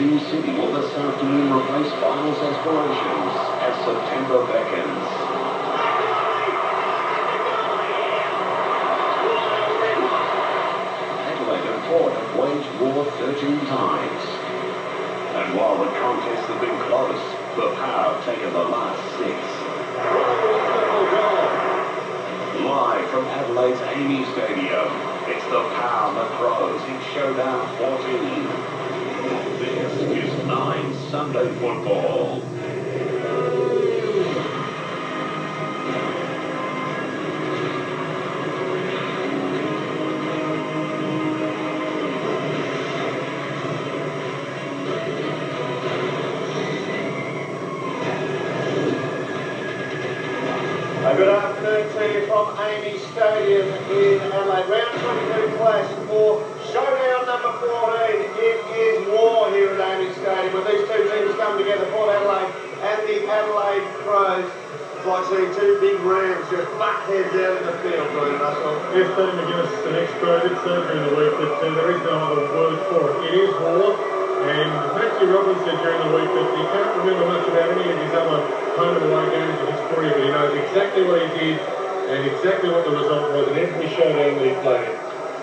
City will this afternoon replace finals aspirations as September beckons. Adelaide Port have waged war 13 times. And while the contests have been close, the Power have taken the last six. Live from Adelaide's AAMI Stadium, it's the Power Macros in Showdown 14. Sunday football. A good afternoon to you from AAMI Stadium in LA. Round 22 class 4. Adelaide Crows. It's like seeing two big rams just butt heads out in the field, Gordon Russell. Yes, Steve McGuinness, an expert did say during the week that uh, there is no other word for it. It is war, and Matthew Robbins said during the week that he can't remember much about any of his other home and away games in his career, but he knows exactly what he did and exactly what the result was in every showdown that he played.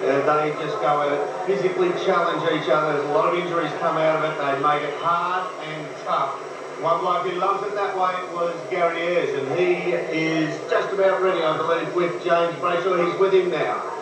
Uh, they just go out and physically challenge each other. There's a lot of injuries come out of it. They make it hard and tough. One bloke who loves it that way was Gary Ayres, and he is just about ready, I believe, with James Brayshaw. He's with him now.